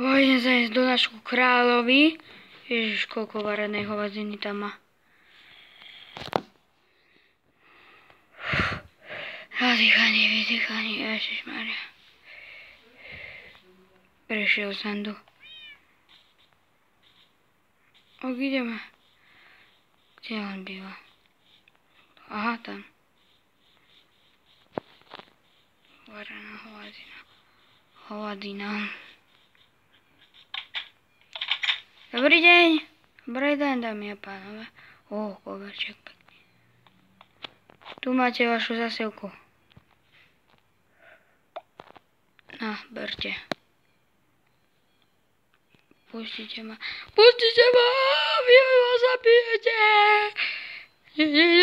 Idem sa ísť do našku kráľovi. Ježiš, koľko varenej hovadziny tam má. Nadýchanie, vydýchanie, ježišmaria. Prešiel som tu. Ok, ideme. Kde on býva? Aha, tam. Varená hovadina. Hovadina. Dobrý deň. Dobrý deň, dámy a pánové. Ó, koverček pekný. Tu máte vašu zasielku. Na, berte. Pustite ma. Pustite ma! Vy ma zabijete! Nie, nie, nie!